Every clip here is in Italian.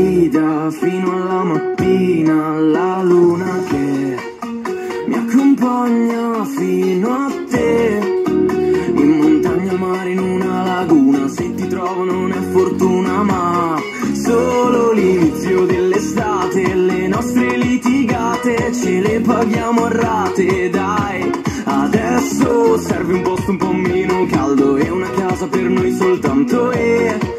guida fino alla mattina la luna che mi accompagna fino a te. In montagna, mare, in una laguna se ti trovo non è fortuna ma solo l'inizio dell'estate. Le nostre litigate ce le paghiamo a rate. Dai adesso serve un posto un po' meno caldo e una casa per noi soltanto e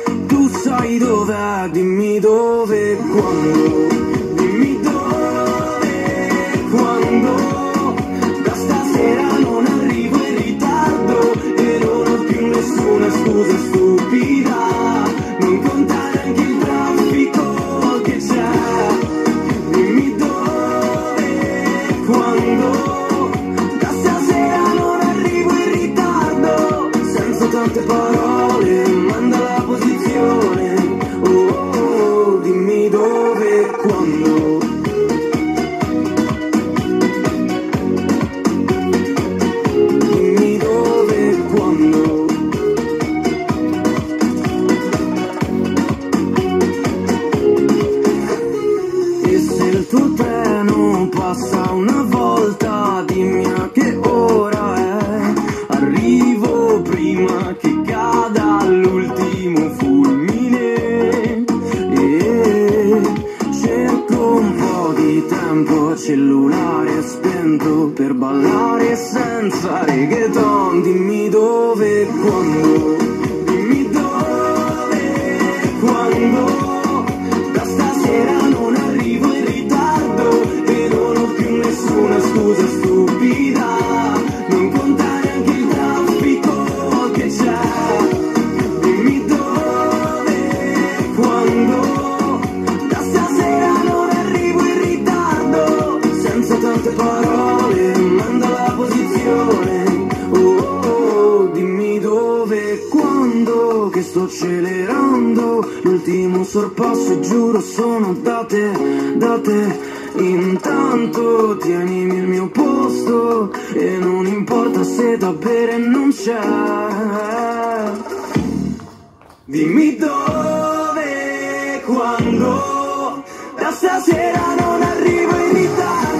dimmi dove e quando. Dimmi dove e quando. Da stasera non arrivo in ritardo E non ho più nessuna scusa stupida se il treno passa una volta, dimmi a che ora è. Arrivo prima che cada l'ultimo fulmine. E cerco un po' di tempo, cellulare spento per ballare senza reggaeton. Dimmi dove e quando. Dimmi dove e quando. Nessuna scusa stupida. Non conta neanche il traffico che c'è. Dimmi dove quando. Da stasera non arrivo in ritardo. Senza tante parole, manda la posizione. Oh, oh, oh, dimmi dove quando che sto accelerando. L'ultimo sorpasso, giuro, sono date, date. Intanto tienimi il mio posto e non importa se da bere non c'è. Dimmi dove quando da stasera non arrivo in ritardo